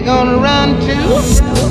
Gonna run to?